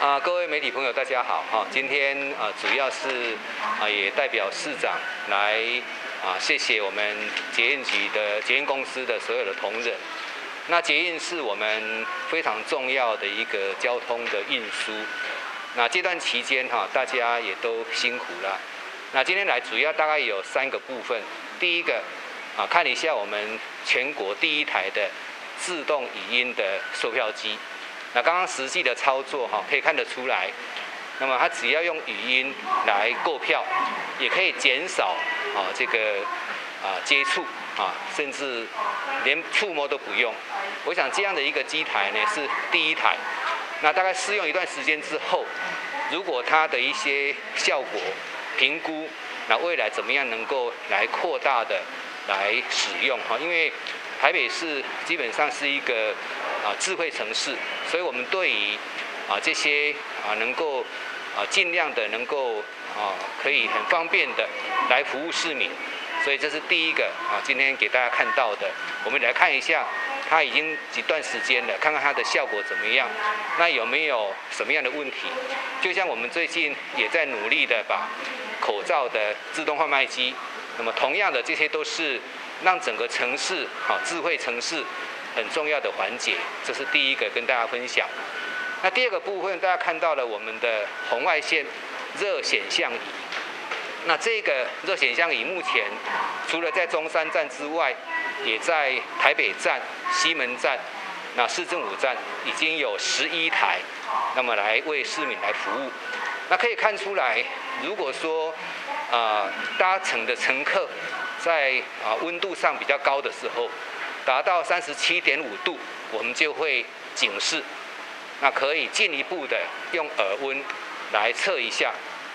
啊，各位媒体朋友，大家好哈！今天啊，主要是啊，也代表市长来啊，谢谢我们捷运局的捷运公司的所有的同仁。那捷运是我们非常重要的一个交通的运输。那这段期间哈，大家也都辛苦了。那今天来主要大概有三个部分。第一个啊，看一下我们全国第一台的自动语音的售票机。那刚刚实际的操作哈，可以看得出来。那么它只要用语音来购票，也可以减少啊这个啊接触啊，甚至连触摸都不用。我想这样的一个机台呢是第一台。那大概试用一段时间之后，如果它的一些效果评估，那未来怎么样能够来扩大的来使用哈？因为台北市基本上是一个。啊，智慧城市，所以我们对于啊这些啊能够啊尽量的能够啊可以很方便的来服务市民，所以这是第一个啊今天给大家看到的。我们来看一下，它已经几段时间了，看看它的效果怎么样，那有没有什么样的问题？就像我们最近也在努力的把口罩的自动贩卖机，那么同样的这些都是让整个城市啊智慧城市。很重要的环节，这是第一个跟大家分享。那第二个部分，大家看到了我们的红外线热显像仪。那这个热显像仪目前除了在中山站之外，也在台北站、西门站、那市政府站已经有十一台，那么来为市民来服务。那可以看出来，如果说啊搭乘的乘客在啊温度上比较高的时候，达到三十七点五度，我们就会警示。那可以进一步的用耳温来测一下。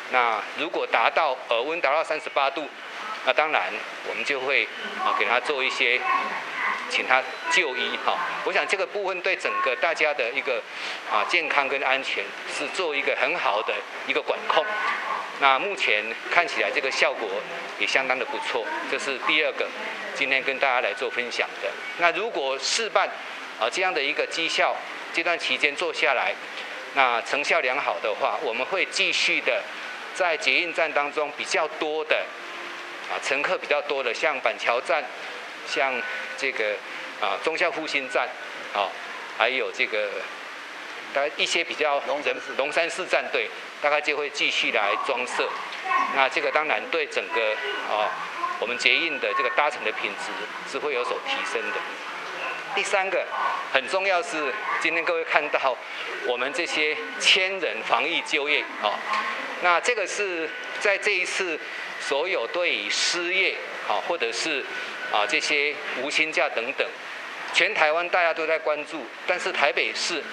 那如果达到耳温达到三十八度，那当然我们就会啊给他做一些，请他就医哈。我想这个部分对整个大家的一个啊健康跟安全是做一个很好的一个管控。那目前看起来这个效果也相当的不错，这是第二个。今天跟大家来做分享的。那如果试办啊这样的一个绩效，这段期间做下来，那成效良好的话，我们会继续的在捷运站当中比较多的啊乘客比较多的，像板桥站，像这个啊中校复兴站，啊还有这个大概一些比较龙人龙山市战队，大概就会继续来装设。那这个当然对整个啊。我们捷运的这个搭乘的品质是会有所提升的。第三个很重要是，今天各位看到我们这些千人防疫就业啊，那这个是在这一次所有对于失业啊，或者是啊这些无薪假等等，全台湾大家都在关注，但是台北市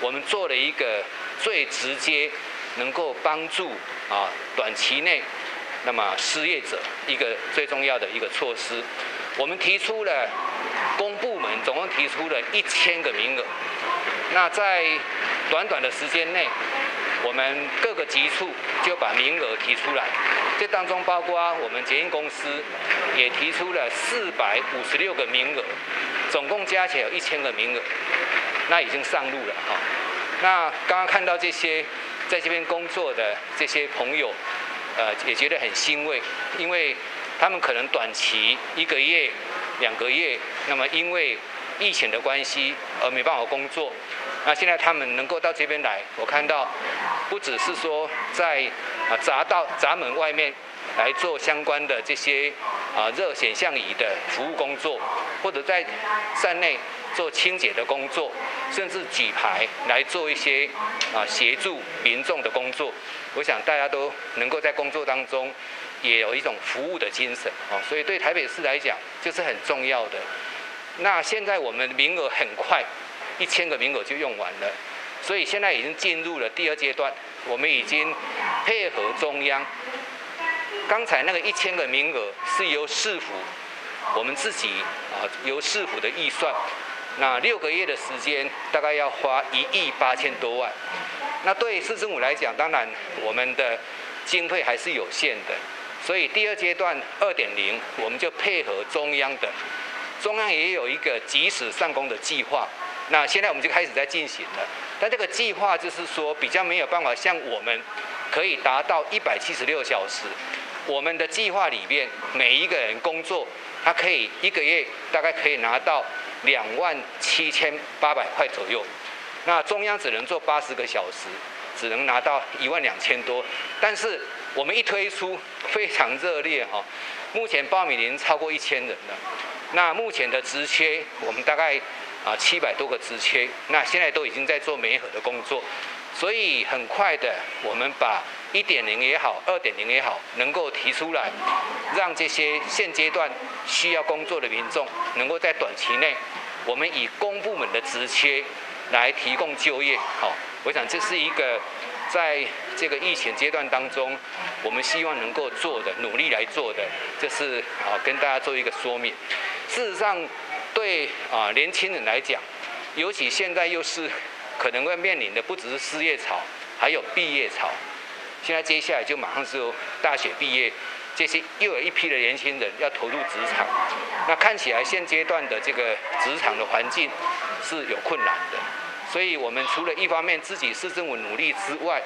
我们做了一个最直接能够帮助啊短期内。那么失业者一个最重要的一个措施，我们提出了公部门总共提出了一千个名额。那在短短的时间内，我们各个局处就把名额提出来。这当中包括我们捷运公司也提出了四百五十六个名额，总共加起来有一千个名额。那已经上路了哈。那刚刚看到这些在这边工作的这些朋友。呃，也觉得很欣慰，因为他们可能短期一个月、两个月，那么因为疫情的关系而没办法工作。那现在他们能够到这边来，我看到不只是说在啊闸道闸门外面来做相关的这些啊热显像仪的服务工作，或者在站内做清洁的工作，甚至举牌来做一些啊协助民众的工作。我想大家都能够在工作当中也有一种服务的精神啊，所以对台北市来讲就是很重要的。那现在我们名额很快，一千个名额就用完了，所以现在已经进入了第二阶段，我们已经配合中央。刚才那个一千个名额是由市府我们自己啊由市府的预算，那六个月的时间大概要花一亿八千多万。那对市政府来讲，当然我们的经费还是有限的，所以第二阶段二点零，我们就配合中央的，中央也有一个及时上工的计划。那现在我们就开始在进行了。但这个计划就是说比较没有办法像我们可以达到一百七十六小时。我们的计划里面每一个人工作，他可以一个月大概可以拿到两万七千八百块左右。那中央只能做八十个小时，只能拿到一万两千多。但是我们一推出非常热烈哈，目前报名已经超过一千人了。那目前的职缺，我们大概啊七百多个职缺，那现在都已经在做媒合的工作，所以很快的，我们把一点零也好，二点零也好，能够提出来，让这些现阶段需要工作的民众，能够在短期内，我们以公部门的职缺来提供就业。好，我想这是一个在这个疫情阶段当中，我们希望能够做的努力来做的，这是啊跟大家做一个说明。事实上，对啊年轻人来讲，尤其现在又是可能会面临的不只是失业潮，还有毕业潮。现在接下来就马上是大学毕业，这些又有一批的年轻人要投入职场。那看起来现阶段的这个职场的环境是有困难的，所以我们除了一方面自己市政府努力之外，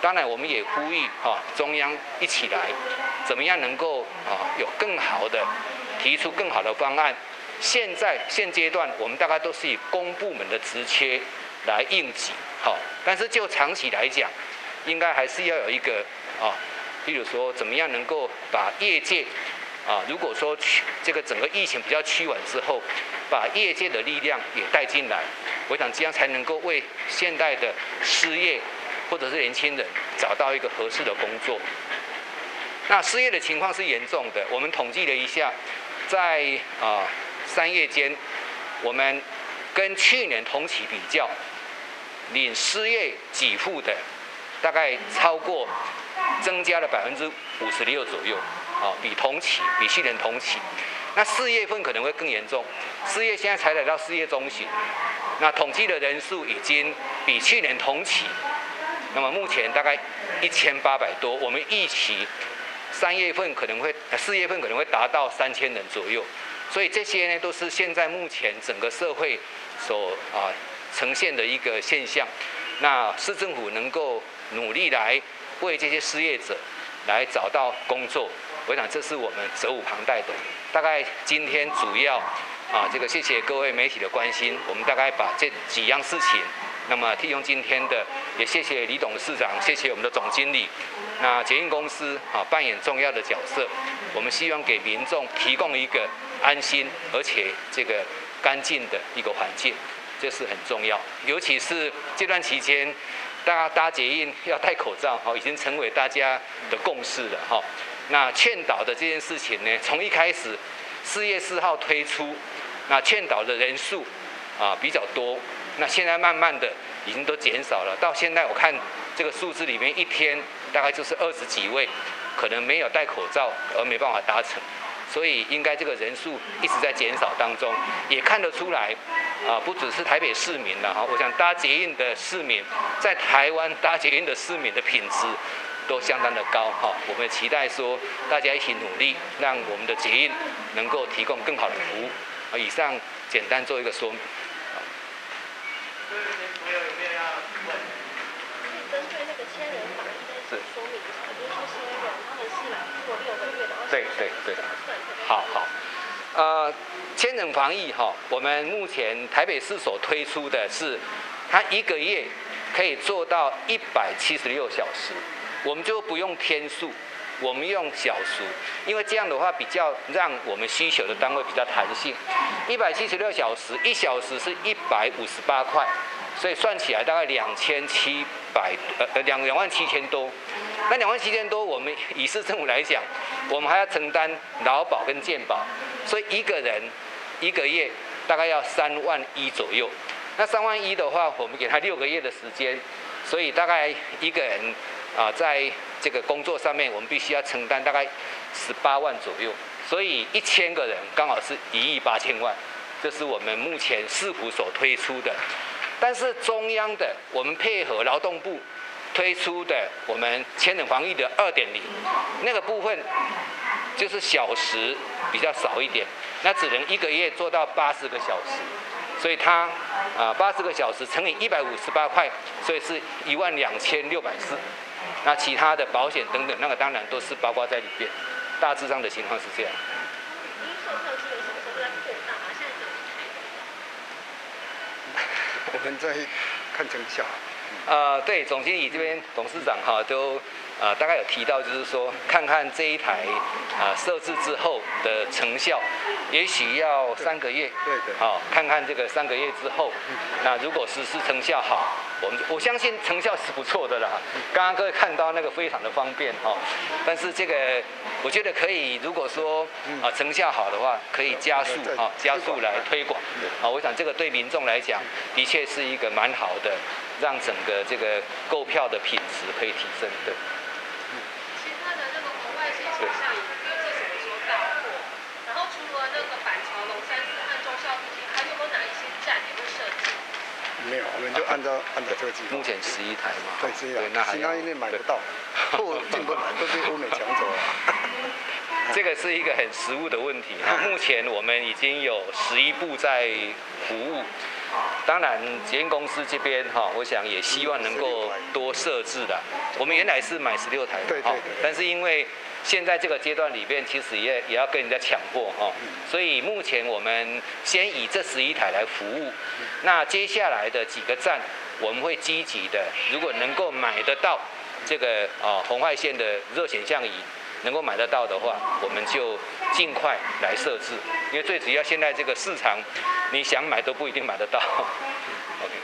当然我们也呼吁哈中央一起来，怎么样能够啊有更好的。提出更好的方案。现在现阶段，我们大概都是以公部门的职缺来应急，好。但是就长期来讲，应该还是要有一个啊，譬如说，怎么样能够把业界啊，如果说这个整个疫情比较趋稳之后，把业界的力量也带进来，我想这样才能够为现代的失业或者是年轻人找到一个合适的工作。那失业的情况是严重的，我们统计了一下。在啊三月间，我们跟去年同期比较，领失业给付的大概超过增加了百分之五十六左右，啊，比同期比去年同期。那四月份可能会更严重，四月现在才来到四月中旬，那统计的人数已经比去年同期，那么目前大概一千八百多，我们预期。三月份可能会，四月份可能会达到三千人左右，所以这些呢都是现在目前整个社会所啊呈现的一个现象。那市政府能够努力来为这些失业者来找到工作，我想这是我们责无旁贷的。大概今天主要啊这个谢谢各位媒体的关心，我们大概把这几样事情。那么，利用今天的，也谢谢李董事长，谢谢我们的总经理。那捷运公司啊，扮演重要的角色。我们希望给民众提供一个安心而且这个干净的一个环境，这是很重要。尤其是这段期间，大家搭捷运要戴口罩，哈，已经成为大家的共识了，哈。那劝导的这件事情呢，从一开始四月四号推出，那劝导的人数啊比较多。那现在慢慢的已经都减少了，到现在我看这个数字里面，一天大概就是二十几位，可能没有戴口罩而没办法达成，所以应该这个人数一直在减少当中，也看得出来，啊，不只是台北市民了哈，我想搭捷运的市民，在台湾搭捷运的市民的品质都相当的高哈，我们期待说大家一起努力，让我们的捷运能够提供更好的服务。啊，以上简单做一个说明。对对对，好好，呃，千人防疫哈，我们目前台北市所推出的是，它一个月可以做到一百七十六小时，我们就不用天数，我们用小时，因为这样的话比较让我们需求的单位比较弹性，一百七十六小时，一小时是一百五十八块。所以算起来大概两千七百呃呃两两万七千多，那两万七千多，我们以市政府来讲，我们还要承担劳保跟健保，所以一个人一个月大概要三万一左右。那三万一的话，我们给他六个月的时间，所以大概一个人啊，在这个工作上面，我们必须要承担大概十八万左右。所以一千个人刚好是一亿八千万，这是我们目前市府所推出的。但是中央的，我们配合劳动部推出的我们千人防疫的二点零那个部分，就是小时比较少一点，那只能一个月做到八十个小时。所以它啊八十个小时乘以一百五十八块，所以是一万两千六百四。那其他的保险等等，那个当然都是包括在里边。大致上的情况是这样。我们在看成效。呃，对，总经理这边董事长哈都呃大概有提到，就是说看看这一台啊设置之后的成效，也许要三个月，对对好、看看这个三个月之后，那如果实施成效好，我们我相信成效是不错的啦。刚刚各位看到那个非常的方便哈、但是这个我觉得可以，如果说啊成效好的话，可以加速对哈、加速来推广啊，我想这个对民众来讲，的确是一个蛮好的，让整个这个购票的品质可以提升的。其他的那个红外线成像仪预计什么时候到货？然后除了那个板桥、龙山寺和忠孝附近，还有没有哪一些站也会设计？没有，我们就按照按照这个计划目。前十一台嘛，对，那，还要其他因为买不到，货进不来，都被欧美抢走了。这个是一个很实务的问题哈。目前我们已经有十一部在服务，当然捷运公司这边哈，我想也希望能够多设置的。我们原来是买十六台对对，但是因为现在这个阶段里边，其实也也要跟人家抢货哈，所以目前我们先以这十一台来服务。那接下来的几个站，我们会积极的，如果能够买得到这个啊红外线的热显像仪。能够买得到的话，我们就尽快来设置，因为最主要现在这个市场，你想买都不一定买得到。OK，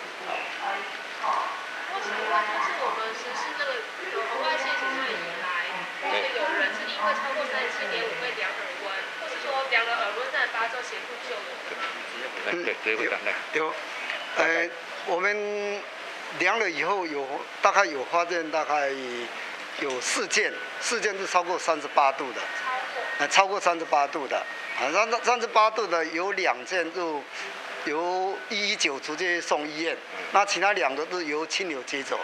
好，我想问，就是我们实施那个有红外线成像仪来，目前有人是因为超过三十七点五被量耳温，或是说量了耳温再发之后协助救援。来对，对，会长来。有，呃，我们量了以后有大概有发现大概有四件，四件是超过三十八度的，超过呃，超过三十八度的，啊，三三十八度的有两件就由一一九直接送医院，那其他两个是由亲友接走。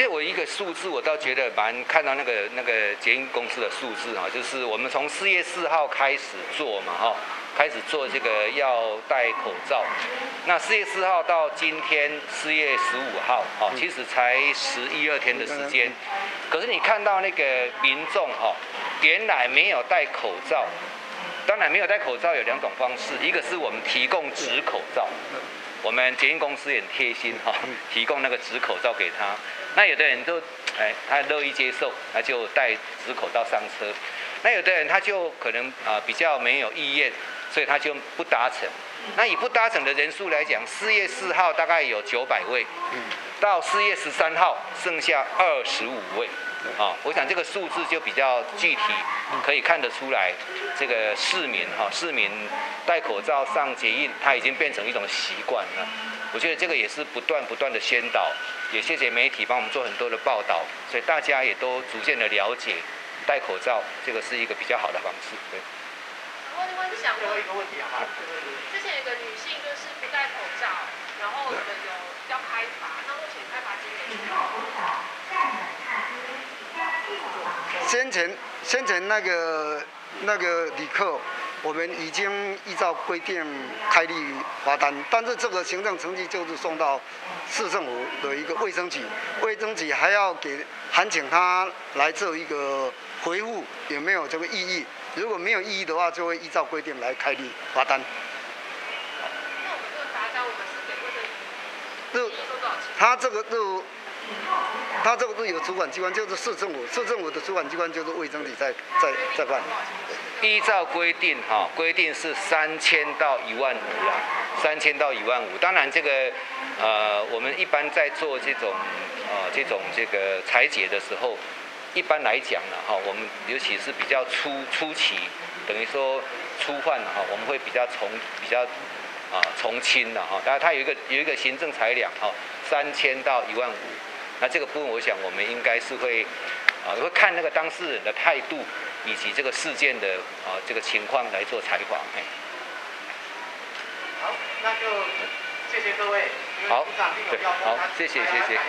其实我一个数字，我倒觉得蛮看到那个那个捷运公司的数字哈，就是我们从四月四号开始做嘛哈，开始做这个要戴口罩。那四月四号到今天四月十五号，哦，其实才十一二天的时间。可是你看到那个民众哈，原来没有戴口罩，当然没有戴口罩有两种方式，一个是我们提供纸口罩。我们捷运公司也很贴心哈、提供那个纸口罩给他。那有的人就哎，他乐意接受，他就戴纸口罩上车。那有的人他就可能啊、比较没有意愿，所以他就不搭乘。那以不搭乘的人数来讲，四月四号大概有九百位，到四月十三号剩下二十五位。啊，我想这个数字就比较具体，可以看得出来，这个市民哈、市民戴口罩上捷运，它已经变成一种习惯了。我觉得这个也是不断不断的宣导，也谢谢媒体帮我们做很多的报道，所以大家也都逐渐的了解戴口罩这个是一个比较好的方式。对。然后另外是，之前有个女性就是不戴口罩，然后我们有要开罚，那目前开罚金额是多少？先前先前那个那个旅客，我们已经依照规定开立罚单，但是这个行政程序就是送到市政府的一个卫生局，卫生局还要给函请他来做一个回复，有没有这个异议？如果没有异议的话，就会依照规定来开立罚单。那我们这个罚单，我们是给卫生局就？他这个就，他这个是有主管机关，就是市政府，市政府的主管机关就是卫生局在在在办。依照规定哈，规定是三千到一万五啦，三千到一万五。当然这个呃，我们一般在做这种呃这种这个裁解的时候，一般来讲呢哈，我们尤其是比较初初期，等于说初犯了哈，我们会比较从比较啊从轻的哈，当然它有一个有一个行政裁量哈，三千到一万五。那这个部分我想我们应该是会啊会看那个当事人的态度以及这个事件的啊这个情况来做采访。好，那就谢谢各位。好好谢谢谢谢